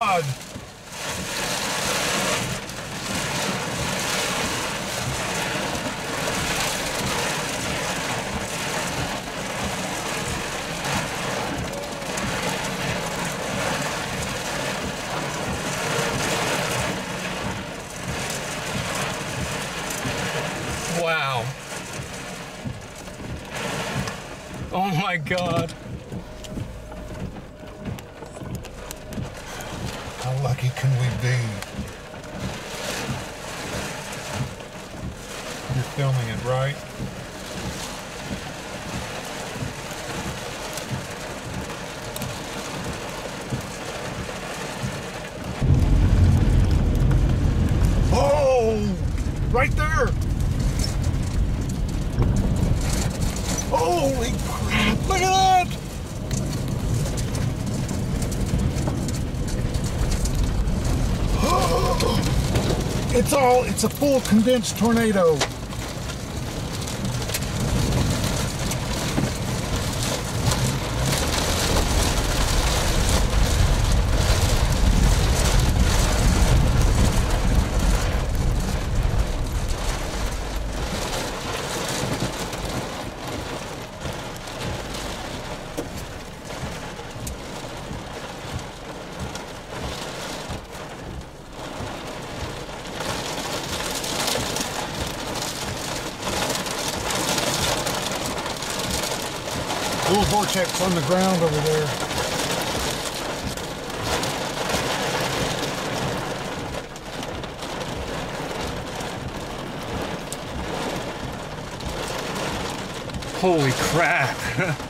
God. Wow. Oh my god. How lucky can we be? You're filming it, right? Oh! Right there! Holy crap! Look at that! It's all, it's a full condensed tornado. Little vortex on the ground over there. Holy crap.